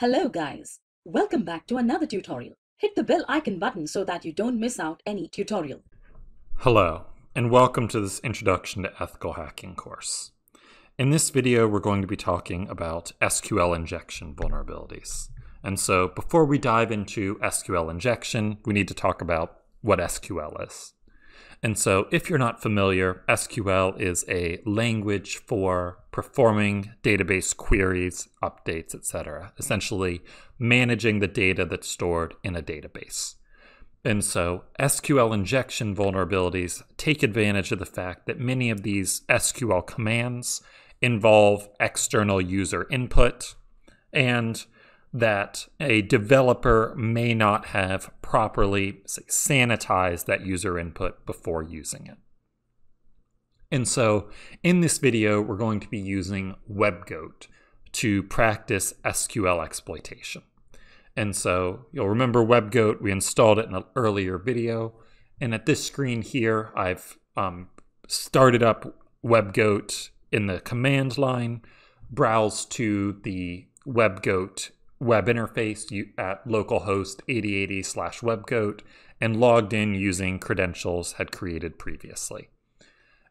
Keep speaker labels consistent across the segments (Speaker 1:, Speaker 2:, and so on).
Speaker 1: Hello guys, welcome back to another tutorial. Hit the bell icon button so that you don't miss out any tutorial.
Speaker 2: Hello, and welcome to this Introduction to Ethical Hacking course. In this video, we're going to be talking about SQL injection vulnerabilities. And so before we dive into SQL injection, we need to talk about what SQL is. And so, if you're not familiar, SQL is a language for performing database queries, updates, etc. Essentially, managing the data that's stored in a database. And so, SQL injection vulnerabilities take advantage of the fact that many of these SQL commands involve external user input and that a developer may not have properly say, sanitized that user input before using it. And so in this video, we're going to be using WebGoat to practice SQL exploitation. And so you'll remember WebGoat, we installed it in an earlier video. And at this screen here, I've um, started up WebGoat in the command line, browse to the WebGoat web interface at localhost 8080 slash webgoat and logged in using credentials had created previously.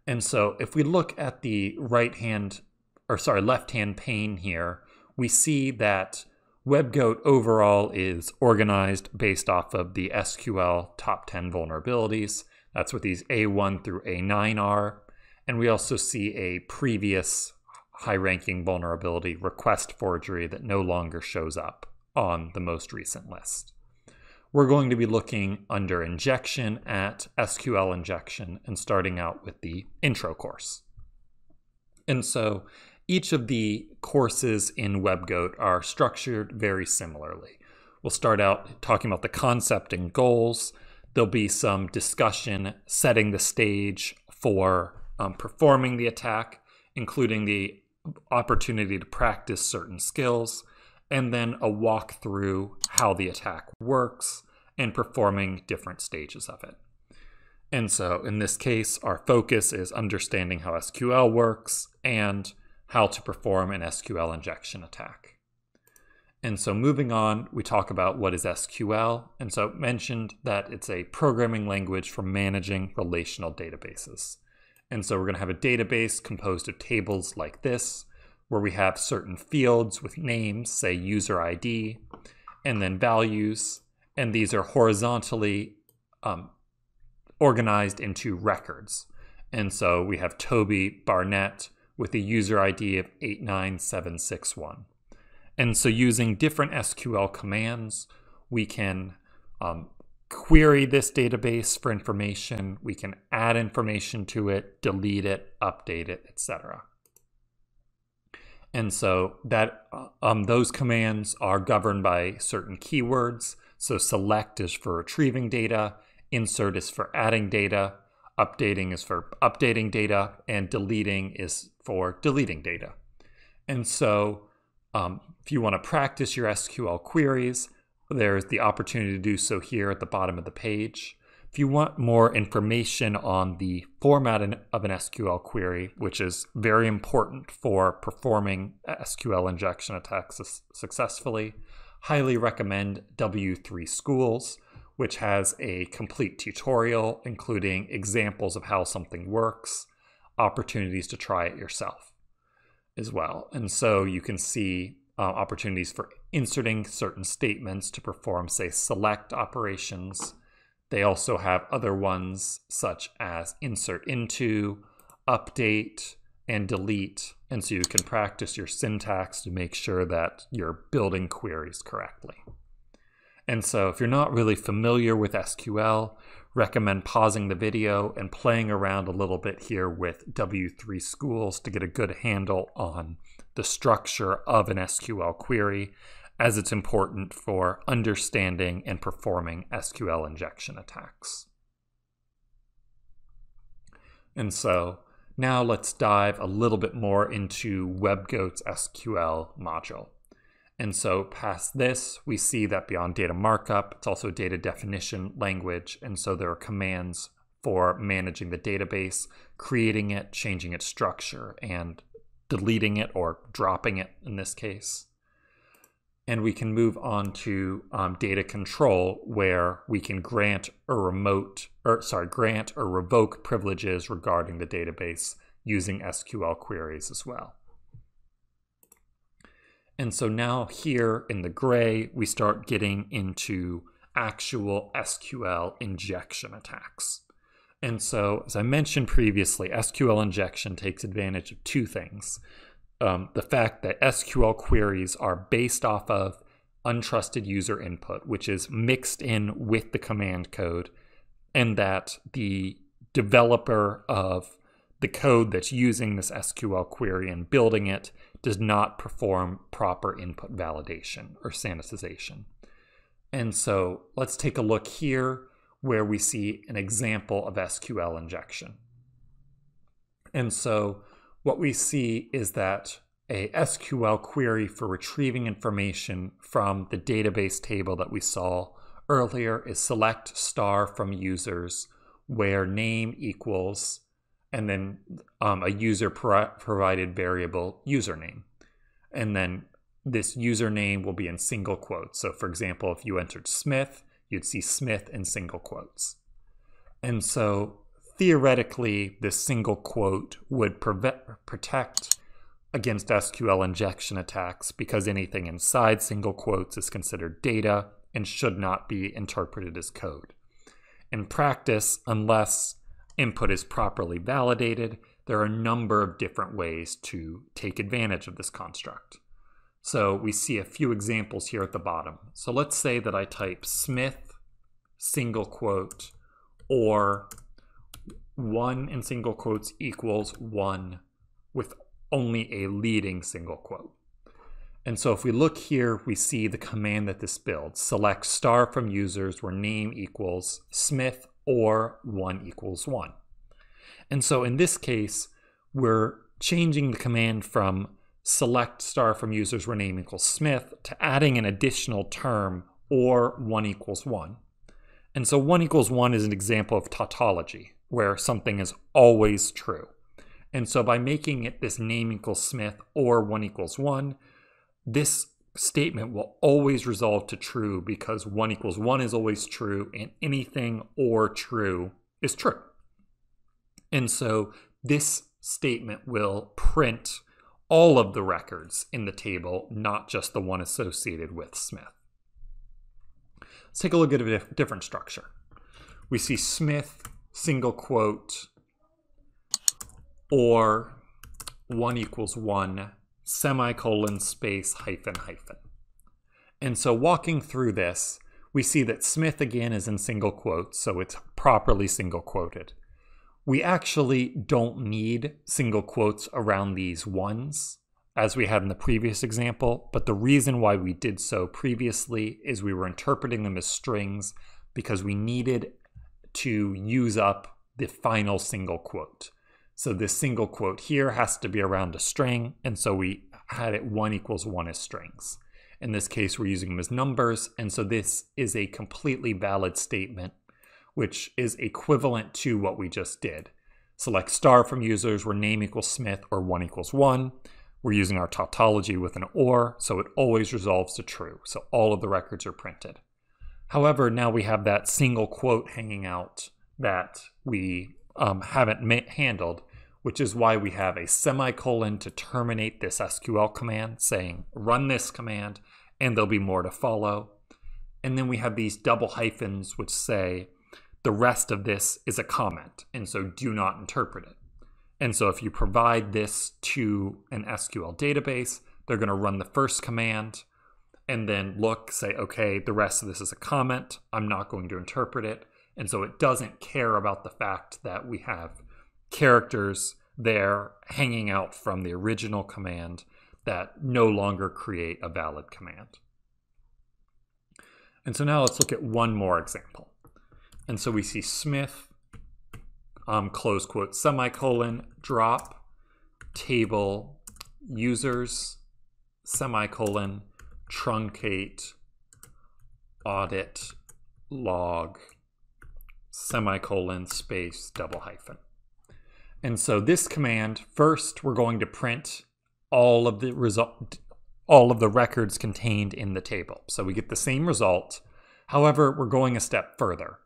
Speaker 2: And so if we look at the right hand, or sorry, left hand pane here, we see that WebGoat overall is organized based off of the SQL top 10 vulnerabilities. That's what these A1 through A9 are. And we also see a previous high ranking vulnerability request forgery that no longer shows up on the most recent list. We're going to be looking under injection at SQL injection and starting out with the intro course. And so each of the courses in WebGoat are structured very similarly. We'll start out talking about the concept and goals. There'll be some discussion setting the stage for um, performing the attack, including the opportunity to practice certain skills, and then a walk through how the attack works and performing different stages of it. And so in this case, our focus is understanding how SQL works and how to perform an SQL injection attack. And so moving on, we talk about what is SQL. And so mentioned that it's a programming language for managing relational databases. And so we're going to have a database composed of tables like this, where we have certain fields with names, say user ID, and then values. And these are horizontally um, organized into records. And so we have Toby Barnett with a user ID of 89761. And so using different SQL commands, we can um, query this database for information. We can add information to it, delete it, update it, etc. And so that um, those commands are governed by certain keywords. So select is for retrieving data, insert is for adding data, updating is for updating data, and deleting is for deleting data. And so um, if you want to practice your SQL queries, there's the opportunity to do so here at the bottom of the page. If you want more information on the format of an SQL query, which is very important for performing SQL injection attacks successfully, highly recommend W3 Schools, which has a complete tutorial including examples of how something works, opportunities to try it yourself as well. And so you can see uh, opportunities for inserting certain statements to perform, say, select operations. They also have other ones such as insert into, update, and delete. And so you can practice your syntax to make sure that you're building queries correctly. And so if you're not really familiar with SQL, recommend pausing the video and playing around a little bit here with W3 schools to get a good handle on the structure of an SQL query as it's important for understanding and performing SQL injection attacks. And so now let's dive a little bit more into WebGoat's SQL module. And so past this, we see that beyond data markup, it's also data definition language. And so there are commands for managing the database, creating it, changing its structure, and deleting it or dropping it in this case. And we can move on to um, data control where we can grant or remote or sorry grant or revoke privileges regarding the database using SQL queries as well. And so now here in the gray, we start getting into actual SQL injection attacks. And so, as I mentioned previously, SQL injection takes advantage of two things. Um, the fact that SQL queries are based off of untrusted user input, which is mixed in with the command code, and that the developer of the code that's using this SQL query and building it does not perform proper input validation or sanitization. And so let's take a look here where we see an example of SQL injection. And so what we see is that a SQL query for retrieving information from the database table that we saw earlier is select star from users where name equals and then um, a user pro provided variable username. And then this username will be in single quotes. So, for example, if you entered Smith, you'd see Smith in single quotes. And so, theoretically, this single quote would protect against SQL injection attacks because anything inside single quotes is considered data and should not be interpreted as code. In practice, unless input is properly validated, there are a number of different ways to take advantage of this construct. So we see a few examples here at the bottom. So let's say that I type Smith single quote or one in single quotes equals one with only a leading single quote. And so if we look here, we see the command that this builds. Select star from users where name equals Smith or 1 equals 1. And so in this case, we're changing the command from select star from users where name equals Smith to adding an additional term or 1 equals 1. And so 1 equals 1 is an example of tautology, where something is always true. And so by making it this name equals Smith or 1 equals 1, this statement will always resolve to true because 1 equals 1 is always true and anything or true is true. And so this statement will print all of the records in the table, not just the one associated with Smith. Let's take a look at a different structure. We see Smith, single quote, or 1 equals 1, semicolon, space, hyphen, hyphen. And so walking through this, we see that Smith again is in single quotes, so it's properly single quoted. We actually don't need single quotes around these ones as we had in the previous example, but the reason why we did so previously is we were interpreting them as strings because we needed to use up the final single quote. So this single quote here has to be around a string, and so we had it 1 equals 1 as strings. In this case, we're using them as numbers, and so this is a completely valid statement, which is equivalent to what we just did. Select star from users where name equals Smith or 1 equals 1. We're using our tautology with an OR, so it always resolves to true. So all of the records are printed. However, now we have that single quote hanging out that we um, haven't handled, which is why we have a semicolon to terminate this SQL command saying run this command and there'll be more to follow. And then we have these double hyphens which say the rest of this is a comment, and so do not interpret it. And so if you provide this to an SQL database, they're going to run the first command and then look, say, okay, the rest of this is a comment. I'm not going to interpret it. And so it doesn't care about the fact that we have characters there hanging out from the original command that no longer create a valid command. And so now let's look at one more example. And so we see Smith, um, close quote, semicolon, drop, table, users, semicolon, truncate, audit, log, semicolon, space, double hyphen. And so this command, first we're going to print all of the result, all of the records contained in the table. So we get the same result. However, we're going a step further.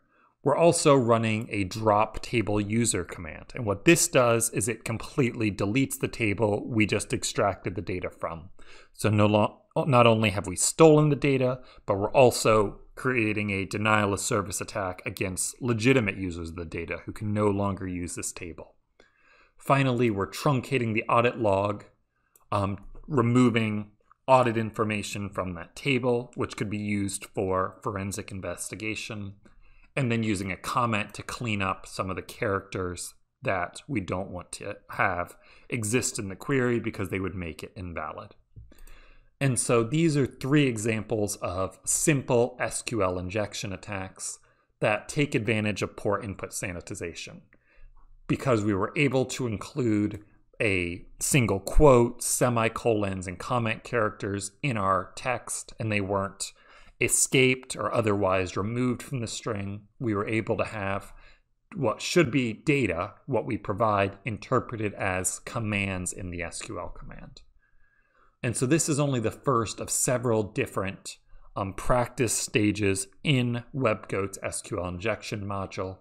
Speaker 2: We're also running a drop table user command. And what this does is it completely deletes the table we just extracted the data from. So no not only have we stolen the data, but we're also creating a denial of service attack against legitimate users of the data who can no longer use this table. Finally, we're truncating the audit log, um, removing audit information from that table, which could be used for forensic investigation and then using a comment to clean up some of the characters that we don't want to have exist in the query because they would make it invalid. And so these are three examples of simple SQL injection attacks that take advantage of poor input sanitization because we were able to include a single quote, semicolons, and comment characters in our text, and they weren't escaped or otherwise removed from the string, we were able to have what should be data, what we provide, interpreted as commands in the SQL command. And so this is only the first of several different um, practice stages in WebGoat's SQL injection module.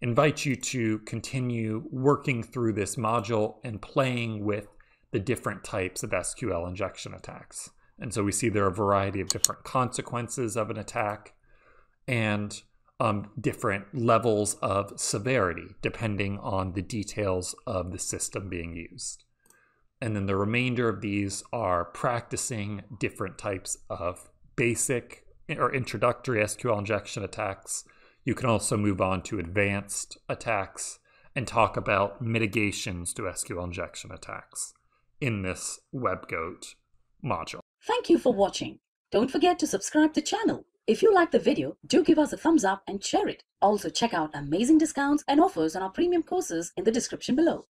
Speaker 2: Invite you to continue working through this module and playing with the different types of SQL injection attacks. And so we see there are a variety of different consequences of an attack and um, different levels of severity depending on the details of the system being used. And then the remainder of these are practicing different types of basic or introductory SQL injection attacks. You can also move on to advanced attacks and talk about mitigations to SQL injection attacks in this WebGoat module.
Speaker 1: Thank you for watching. Don't forget to subscribe to the channel. If you like the video, do give us a thumbs up and share it. Also check out amazing discounts and offers on our premium courses in the description below.